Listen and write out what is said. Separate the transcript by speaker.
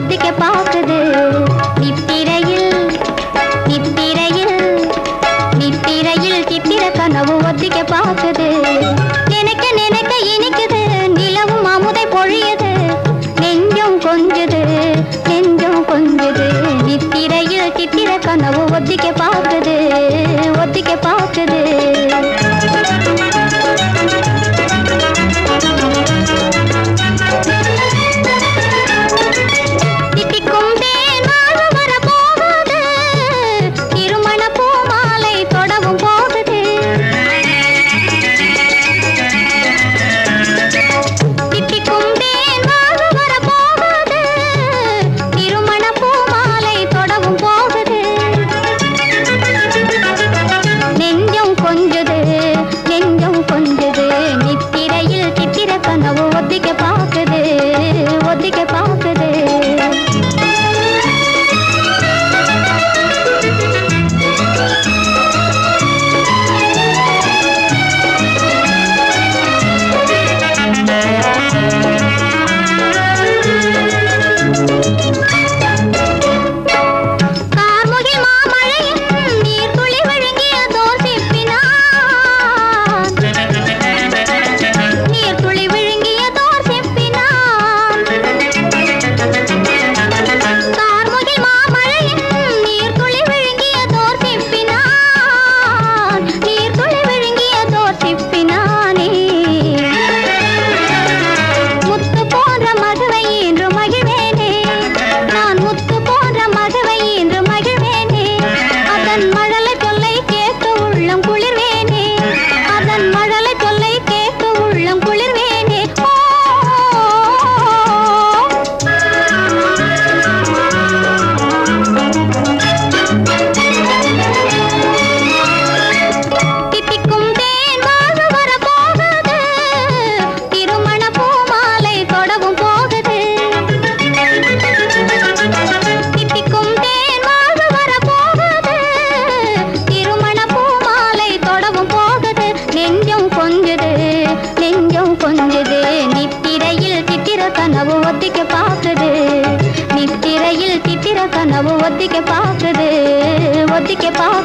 Speaker 1: கொத்திக்க பார்க்குது. நித்திரையில் நித்திரையில் நித்திரையில் சித்திர கனவு ஒத்திக்க பார்க்குது. நினைக்க நினைக்க இனிக்குது. நிலவும் அமுதை பொழியது. நெஞ்சம் கொஞ்சுது நெஞ்சம் கொஞ்சுது. நித்திரையில் சித்திர கனவு ஒத்திக்க பார்க்குது ஒத்திக்க பார்க்குது. கனவு ஒத்திக்க பாக்குது ஒத்திக்க பாக்குது